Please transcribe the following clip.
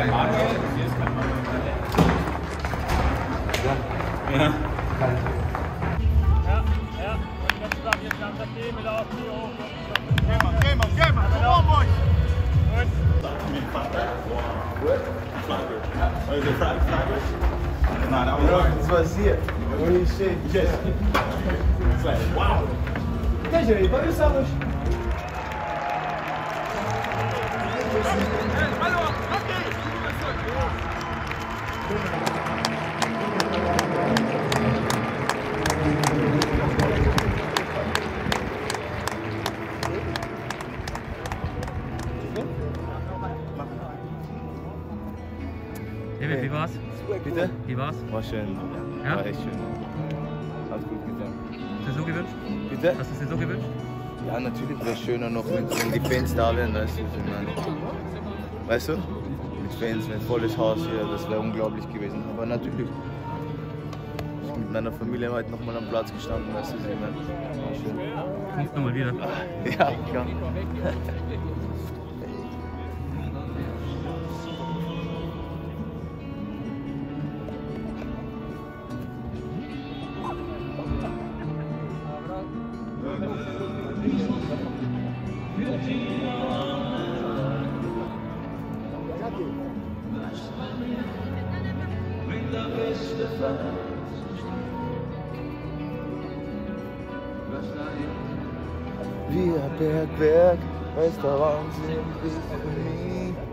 Allez, allez, allez David, wie war's? Bitte? Wie war's? War schön. Ja? War echt schön. Hat gut getan. Hast du dir so gewünscht? Bitte? Hast du es dir so gewünscht? Ja, natürlich wäre es schöner noch, wenn, wenn die Fans da wären, weißt du, was ich meine. Weißt du? Mit Fans, mit volles Haus hier, das wäre unglaublich gewesen. Aber natürlich. Ich bin mit meiner Familie heute nochmal am Platz gestanden, weißt du, was ich meine. War schön. Kommst du mal wieder? Ja, klar. Wir Bergwerk, Restaurants sind bis auf mich.